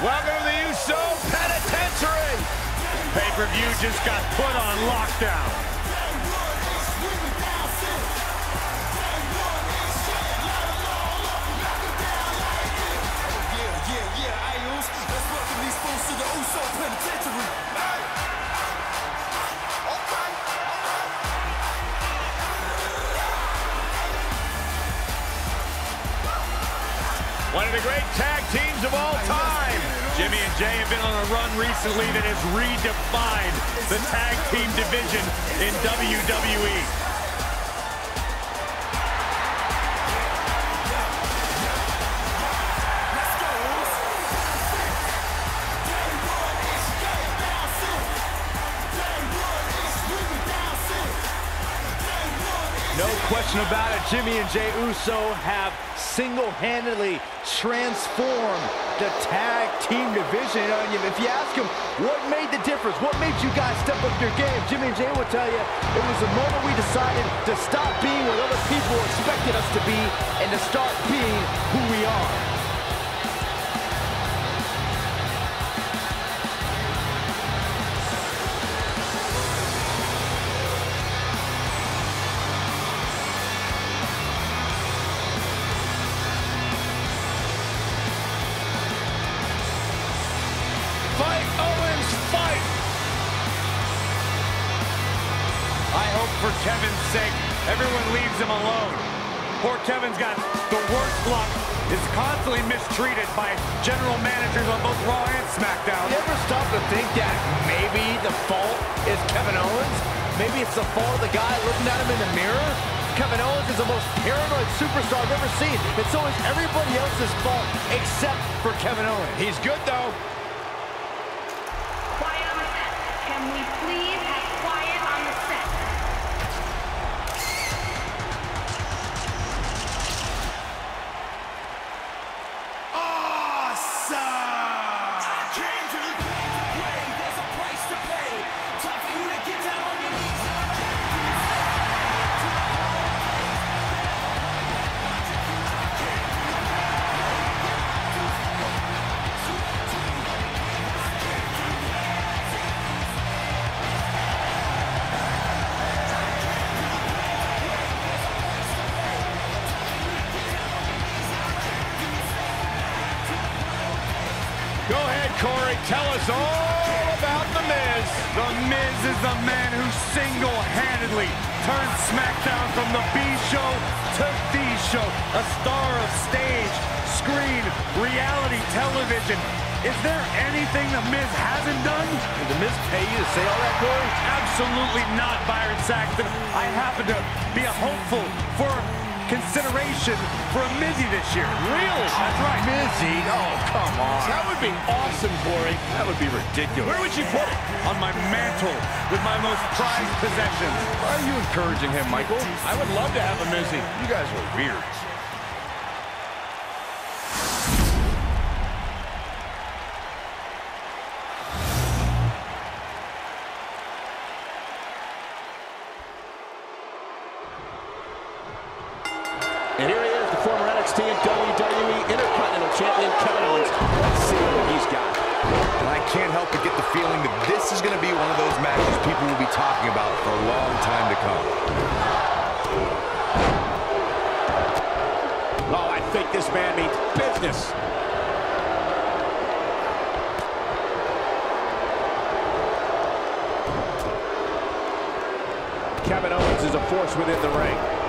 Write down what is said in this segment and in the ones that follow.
Welcome to the USO Penitentiary. Pay-per-view just got put on lockdown. Yeah, yeah, yeah, Let's welcome these fools to the USO Penitentiary. One of the great tag teams of all Jimmy and Jey have been on a run recently that has redefined the tag team division in WWE. No question about it, Jimmy and Jey Uso have single-handedly transformed the tag team division. Uh, if you ask them what made the difference, what made you guys step up your game, Jimmy and Jey will tell you it was the moment we decided to stop being what other people expected us to be and to start being who we are. Kevin's sake, everyone leaves him alone. Poor Kevin's got the worst luck, is constantly mistreated by general managers on both Raw and SmackDown. You ever stop to think that maybe the fault is Kevin Owens? Maybe it's the fault of the guy looking at him in the mirror? Kevin Owens is the most paranoid superstar I've ever seen. And so is everybody else's fault except for Kevin Owens. He's good, though. Go Tell us all about The Miz. The Miz is the man who single-handedly turned SmackDown from the B show to the show. A star of stage, screen, reality television. Is there anything The Miz hasn't done? Did The Miz pay you to say all that, Corey? Absolutely not, Byron Saxton. I happen to be a hopeful for consideration for a Mizzy this year. Really? That's right. Mizzy? Oh, come on. That would be awesome, Corey. That would be ridiculous. Where would you put it? On my mantle with my most prized possessions. Why are you encouraging him, Michael? I would love to have a Mizzy. You guys are weird. NXT and WWE Intercontinental Champion, Kevin Owens. Let's see what he's got. And I can't help but get the feeling that this is going to be one of those matches people will be talking about for a long time to come. Oh, I think this man means business. Kevin Owens is a force within the ring.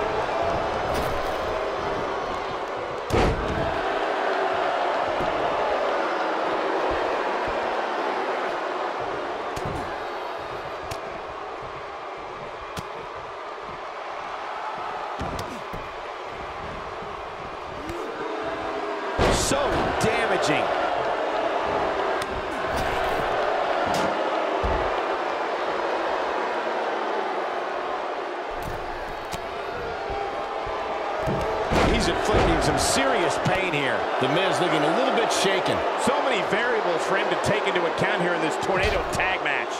Inflicting some serious pain here. The Miz looking a little bit shaken. So many variables for him to take into account here in this tornado tag match.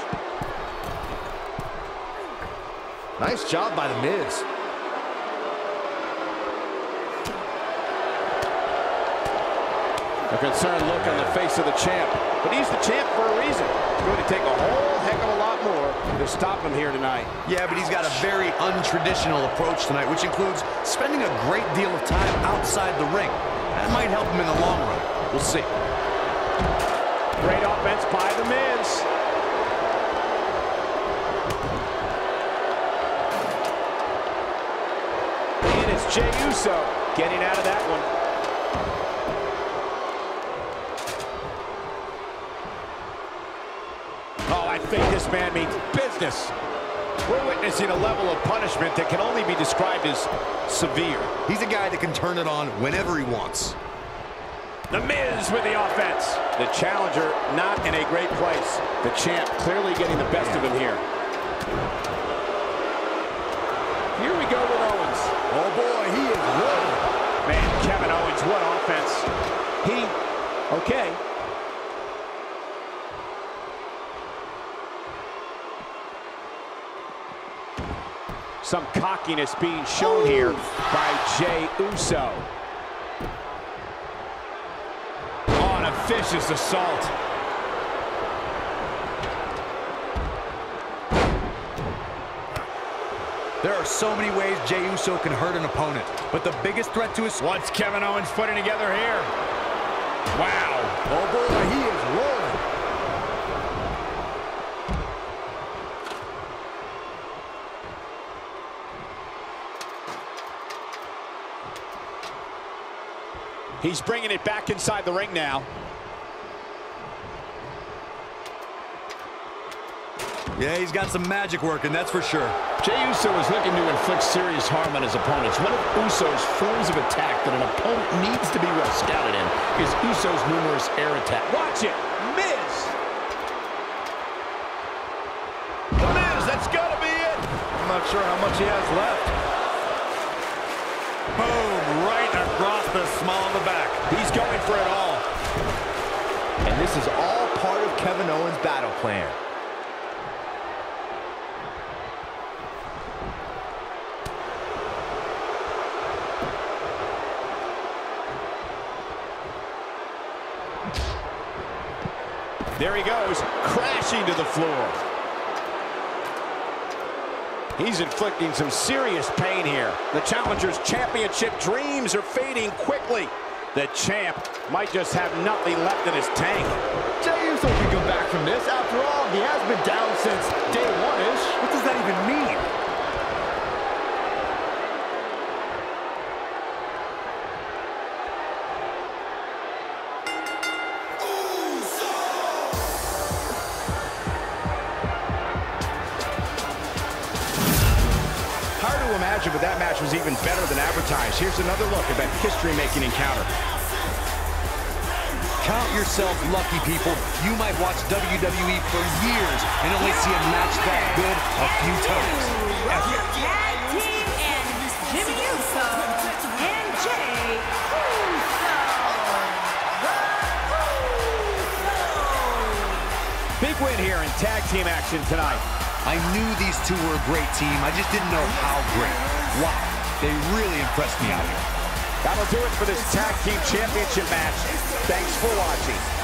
Nice job by The Miz. Concerned look on the face of the champ. But he's the champ for a reason. It's going to take a whole heck of a lot more to stop him here tonight. Yeah, but he's got a very untraditional approach tonight, which includes spending a great deal of time outside the ring. That might help him in the long run. We'll see. Great offense by The Miz. And it's Jey Uso getting out of that one. Oh, I think this man means business. We're witnessing a level of punishment that can only be described as severe. He's a guy that can turn it on whenever he wants. The Miz with the offense. The challenger not in a great place. The champ clearly getting the best of him here. Here we go with Owens. Oh boy, he is rolling. Man, Kevin Owens, what offense. He, okay. Some cockiness being shown here by Jey Uso. Oh, an vicious assault. There are so many ways Jey Uso can hurt an opponent, but the biggest threat to his... What's Kevin Owens putting together here? Wow. Oh boy, he is rolling. He's bringing it back inside the ring now. Yeah, he's got some magic working, that's for sure. Jey Uso is looking to inflict serious harm on his opponents. One of Uso's forms of attack that an opponent needs to be well scouted in is Uso's numerous air attacks. Watch it. Miz. The Miz, that's got to be it. I'm not sure how much he has left. Boom, right across the small of the back. He's going for it all. And this is all part of Kevin Owens' battle plan. There he goes, crashing to the floor. He's inflicting some serious pain here. The challenger's championship dreams are fading quickly. The champ might just have nothing left in his tank. Jey Uso can come back from this. After all, he has been down since day one-ish. What does that even mean? Imagine, but that match was even better than advertised. Here's another look at that history-making encounter. Count yourself lucky, people. You might watch WWE for years and only see a match that good a few times. And and Uso. Big win here in tag team action tonight. I knew these two were a great team. I just didn't know how great. Wow, they really impressed me out here. That'll do it for this tag team championship match. Thanks for watching.